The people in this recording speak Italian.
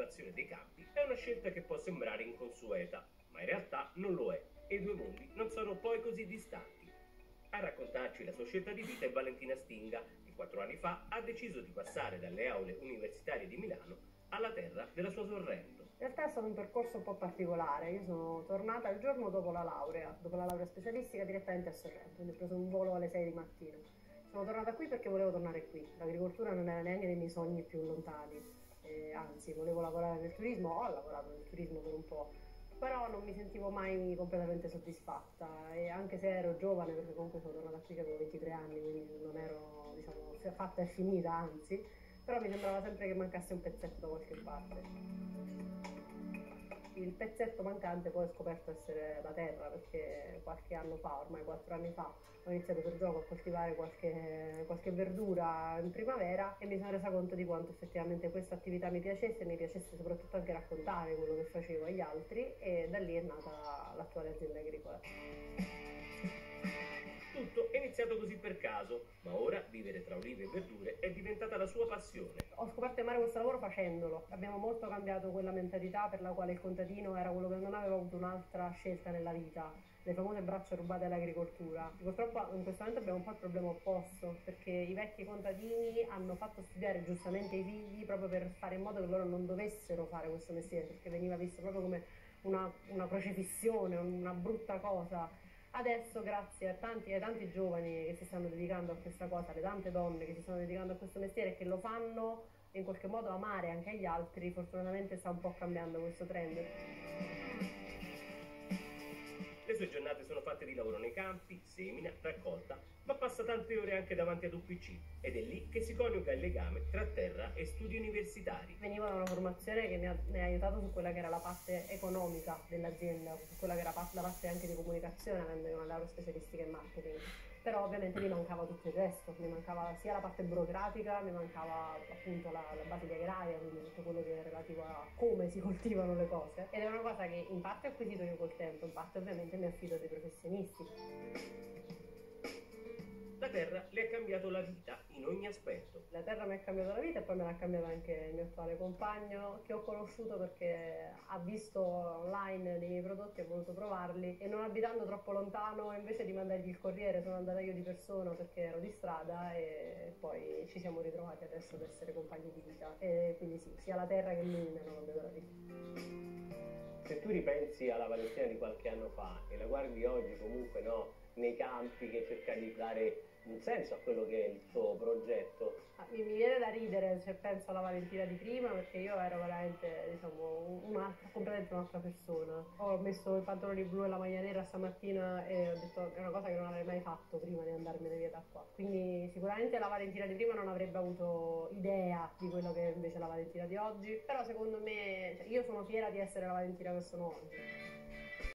coltivazione dei campi è una scelta che può sembrare inconsueta, ma in realtà non lo è e i due mondi non sono poi così distanti. A raccontarci la sua scelta di vita è Valentina Stinga, che quattro anni fa ha deciso di passare dalle aule universitarie di Milano alla terra della sua Sorrento. In realtà è stato un percorso un po' particolare, io sono tornata il giorno dopo la laurea, dopo la laurea specialistica direttamente a Sorrento, quindi ho preso un volo alle 6 di mattina. Sono tornata qui perché volevo tornare qui, l'agricoltura non era neanche nei miei sogni più lontani, eh, anzi volevo lavorare nel turismo, ho lavorato nel turismo per un po', però non mi sentivo mai completamente soddisfatta e anche se ero giovane, perché comunque sono tornata qui che avevo 23 anni, quindi non ero diciamo, fatta e finita, anzi, però mi sembrava sempre che mancasse un pezzetto da qualche parte il pezzetto mancante poi ho scoperto essere la terra perché qualche anno fa, ormai quattro anni fa, ho iniziato per gioco a coltivare qualche, qualche verdura in primavera e mi sono resa conto di quanto effettivamente questa attività mi piacesse e mi piacesse soprattutto anche raccontare quello che facevo agli altri e da lì è nata l'attuale azienda agricola. Tutto è iniziato così per caso, ma ora vivere tra olive e verdure è diventata la sua passione. Ho scoperto di amare questo lavoro facendolo. Abbiamo molto cambiato quella mentalità per la quale il contadino era quello che non aveva avuto un'altra scelta nella vita, le famose braccia rubate all'agricoltura. Purtroppo in questo momento abbiamo un po' il problema opposto, perché i vecchi contadini hanno fatto studiare giustamente i figli proprio per fare in modo che loro non dovessero fare questo mestiere, perché veniva visto proprio come una, una crocefissione, una brutta cosa Adesso, grazie a tanti, ai tanti giovani che si stanno dedicando a questa cosa, alle tante donne che si stanno dedicando a questo mestiere e che lo fanno in qualche modo amare anche agli altri, fortunatamente sta un po' cambiando questo trend. Le sue giornate sono fatte di lavoro nei campi, semina, raccolta, ma passa tante ore anche davanti ad UPC ed è lì che si coniuga il legame tra terra e studi universitari. Venivo da una formazione che mi ha, mi ha, aiutato su quella che era la parte economica dell'azienda, su quella che era la parte anche di comunicazione, avendo una laurea specialistica in marketing però ovviamente mi mancava tutto il resto, mi mancava sia la parte burocratica, mi mancava appunto la, la base di agraria, quindi tutto quello che è relativo a come si coltivano le cose ed è una cosa che in parte ho acquisito io col tempo, in parte ovviamente mi affido a dei professionisti. La Terra le ha cambiato la vita in ogni aspetto. La Terra mi ha cambiato la vita e poi me l'ha cambiata anche il mio attuale compagno che ho conosciuto perché ha visto online dei miei prodotti, ha voluto provarli e non abitando troppo lontano invece di mandargli il corriere sono andata io di persona perché ero di strada e poi ci siamo ritrovati adesso ad essere compagni di vita e quindi sì, sia la Terra che lui mi hanno cambiato la vita. Se tu ripensi alla Valentina di qualche anno fa e la guardi oggi comunque no, nei campi che cerca di dare un senso a quello che è il suo progetto. Ah, mi, mi, viene da ridere se penso alla Valentina di prima perché io ero veramente diciamo un'altra, completamente un'altra persona. Ho messo i pantaloni blu e la maglia nera stamattina e ho detto che è una cosa che non avrei mai fatto prima di andarmene via da qua. Quindi sicuramente la Valentina di prima non avrebbe avuto idea di quello che è invece la Valentina di oggi, però secondo me cioè, io sono fiera di essere la Valentina che sono oggi.